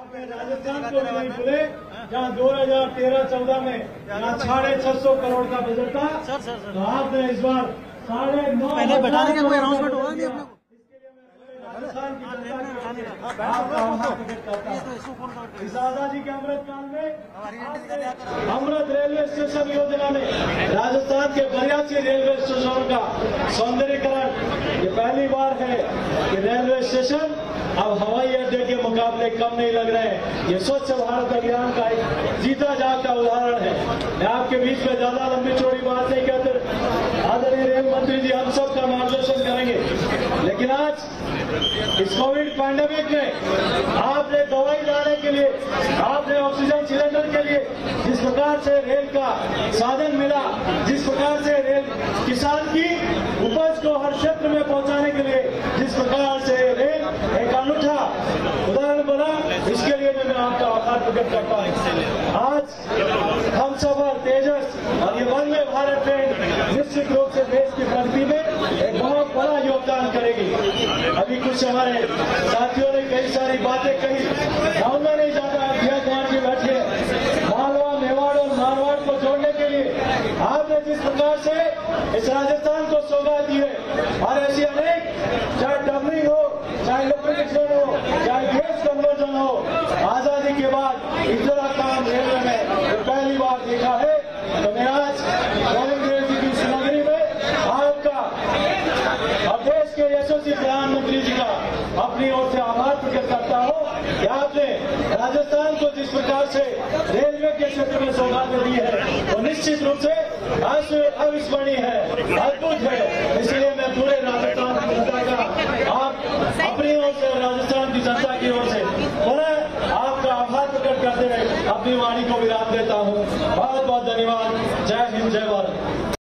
राजस्थान को भी नहीं भूले जहाँ 2013-14 में जहाँ साढ़े छह सौ करोड़ का बजट था। Sir sir sir. तो आपने इस बार साढ़े नौ पहले हज़ार बैठाने का कोई अनाउंसमेंट होगा नहीं अपने की? हाँ, ये हूँ। तो आज़ादी के अमृत काल में अमृत रेलवे स्टेशन योजना में राजस्थान के बयासी रेलवे स्टेशनों का सौंदर्यकरण। ये पहली बार है कि रेलवे स्टेशन अब हवाई अड्डे के मुकाबले कम नहीं लग रहे हैं। ये स्वच्छ भारत अभियान का एक जीता जागता उदाहरण है। मैं आपके बीच में ज़्यादा लंबी चौड़ी बात नहीं कहते आदरणीय रेल मंत्री जी, हम सब का मार्गदर्शन करेंगे। लेकिन आज इस कोविड पैंडेमिक में आपने दवाई लाने के लिए, आपने ऑक्सीजन सिलेंडर के लिए जिस प्रकार से रेल का साधन मिला, जिस प्रकार से रेल किसान की उपज को हर क्षेत्र में पहुँचाने के लिए, जिस प्रकार से रेल एक अनूठा उदाहरण बना इसके लिए भी मैं आपका आभार प्रकट करता हूँ, आज हम सफ़र तेजस और ये वंदे भारत ट्रेन निश्चित रूप से देश की प्रगति में एक बहुत बड़ा योगदान करेगी। अभी कुछ हमारे साथियों ने कई सारी बातें कही। जाऊँगा नहीं जाता अध्यक्ष मान जी बैठे मालवा, मेवाड़ और मारवाड़ को जोड़ने के लिए आपने जिस प्रकार से इस राजस्थान को सौगात दी है, और ऐसी अनेक, चाहे डबलिंग हो, चाहे इलेक्ट्रिफिकेशन हो चाहे गैस कन्वर्जन हो आज़ादी के बाद इतना काम रेलवे में पहली बार देखा है। तो मैं आज देव जी की सुनगरी में आपका और देश के यशस्वी प्रधानमंत्री जी का अपनी ओर से आभार प्रकट करता हूँ कि आपने राजस्थान को जिस प्रकार से रेलवे के क्षेत्र में सौगात दी है, वो निश्चित रूप से अविस्मरणीय है, अद्भुत है। इसलिए मैं पूरे राजस्थान की जनता का आप अपनी ओर से और राजस्थान की जनता की ओर से पुनः आपका आभार प्रकट करते हुए अपनी वाणी को विराम देता हूँ। बहुत बहुत धन्यवाद। जय हिंद जय भारत।